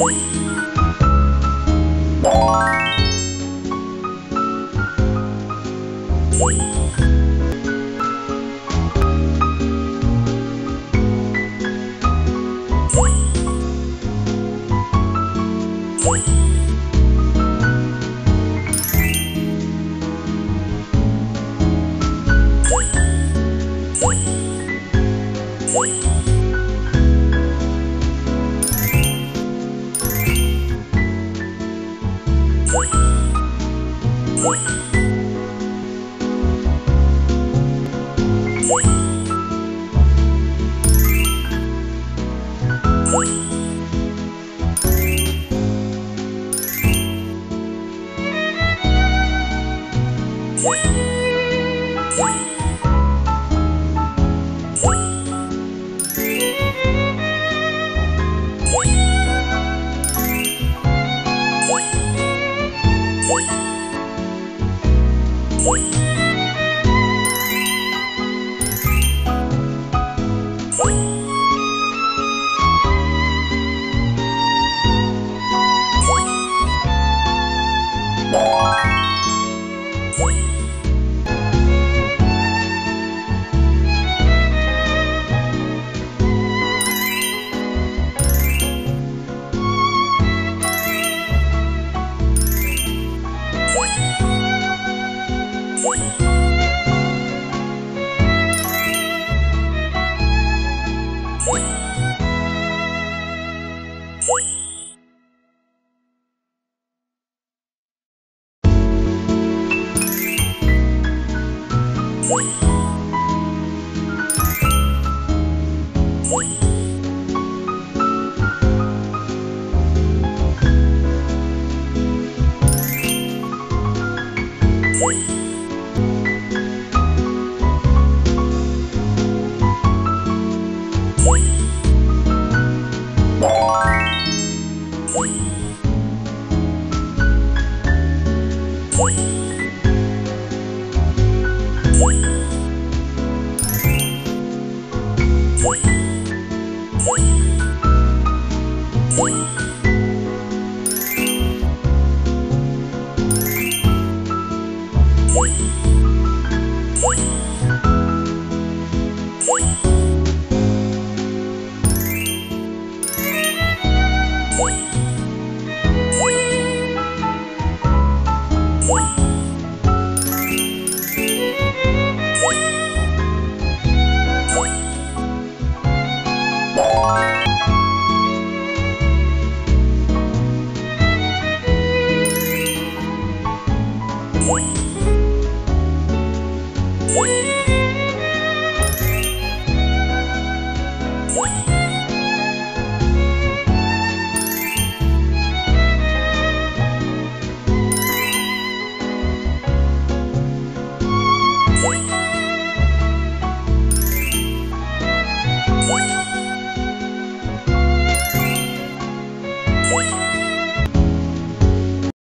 you Bye. Bye. Música